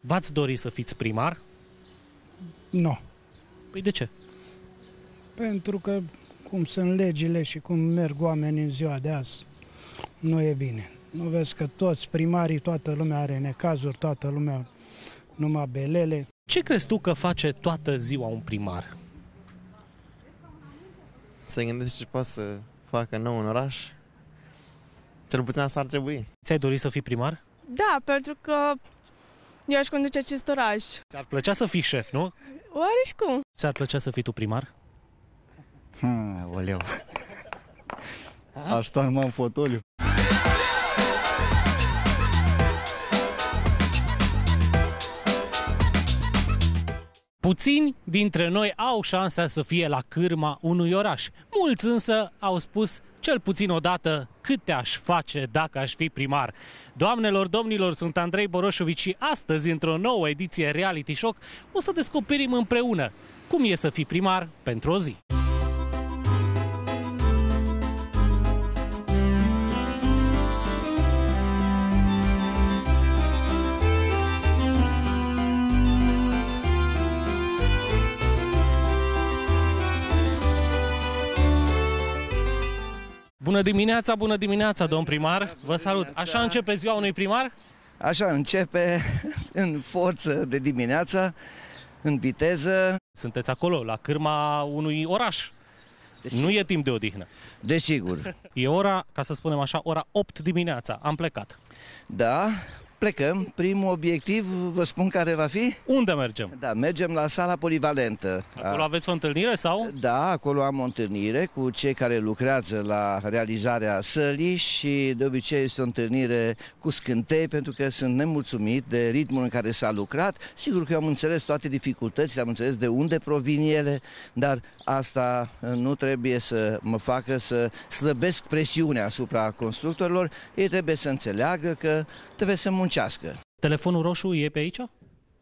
V-ați dori să fiți primar? Nu. Păi de ce? Pentru că cum sunt legile și cum merg oamenii în ziua de azi, nu e bine. Nu vezi că toți primarii, toată lumea are necazuri, toată lumea numai belele. Ce crezi tu că face toată ziua un primar? să gândești ce poate să facă nou în oraș. Cel puțin asta ar trebui. Ți-ai dori să fii primar? Da, pentru că eu aș conduce acest oraș. Ți-ar plăcea să fii șef, nu? Oare cum? Ți-ar plăcea să fii tu primar? Hmm, oleu. Aș sta numai în fotoliu. Puțini dintre noi au șansa să fie la cârma unui oraș. Mulți însă au spus cel puțin odată câte aș face dacă aș fi primar. Doamnelor, domnilor, sunt Andrei Boroșovici și astăzi, într-o nouă ediție Reality Shock, o să descoperim împreună cum e să fii primar pentru o zi. Bună dimineața, bună dimineața, domn primar. Vă salut. Așa începe ziua unui primar? Așa începe în forță de dimineața, în viteză. Sunteți acolo, la cârma unui oraș. Nu e timp de odihnă. Desigur. E ora, ca să spunem așa, ora 8 dimineața. Am plecat. Da, plecăm. Primul obiectiv, vă spun care va fi? Unde mergem? Da, mergem la sala polivalentă. Acolo aveți o întâlnire sau? Da, acolo am o întâlnire cu cei care lucrează la realizarea sălii și de obicei este o întâlnire cu scântei pentru că sunt nemulțumit de ritmul în care s-a lucrat. Sigur că eu am înțeles toate dificultățile, am înțeles de unde provin ele, dar asta nu trebuie să mă facă să slăbesc presiunea asupra constructorilor. Ei trebuie să înțeleagă că trebuie să muncească. Telefonul roșu e pe aici?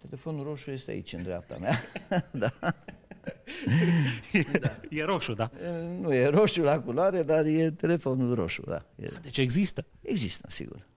Telefonul roșu este aici, în dreapta mea. da. E roșu, da. Nu e roșu la culoare, dar e telefonul roșu, da. E- Deci există. Există, sigur.